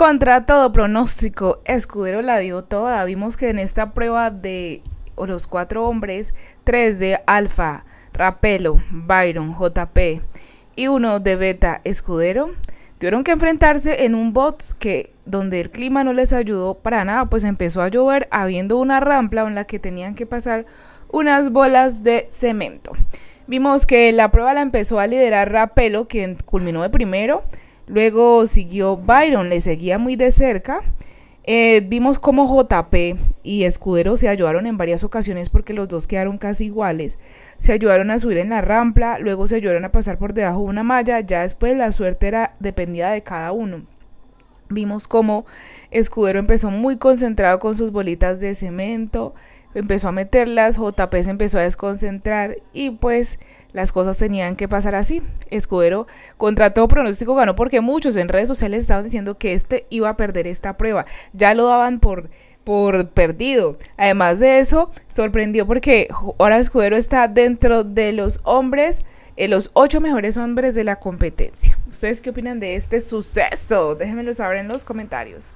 Contra todo pronóstico, Escudero la dio toda. Vimos que en esta prueba de los cuatro hombres, tres de Alfa, Rapelo, Byron, JP y uno de Beta Escudero, tuvieron que enfrentarse en un bot que donde el clima no les ayudó para nada, pues empezó a llover habiendo una rampa en la que tenían que pasar unas bolas de cemento. Vimos que la prueba la empezó a liderar Rapelo, quien culminó de primero. Luego siguió Byron, le seguía muy de cerca. Eh, vimos cómo JP y Escudero se ayudaron en varias ocasiones porque los dos quedaron casi iguales. Se ayudaron a subir en la rampa, luego se ayudaron a pasar por debajo de una malla, ya después la suerte era dependía de cada uno. Vimos cómo Escudero empezó muy concentrado con sus bolitas de cemento, empezó a meterlas, JP se empezó a desconcentrar y pues las cosas tenían que pasar así. Escudero contra todo pronóstico ganó porque muchos en redes sociales estaban diciendo que este iba a perder esta prueba. Ya lo daban por por perdido. Además de eso, sorprendió porque ahora Escudero está dentro de los hombres, eh, los ocho mejores hombres de la competencia. ¿Ustedes qué opinan de este suceso? Déjenmelo saber en los comentarios.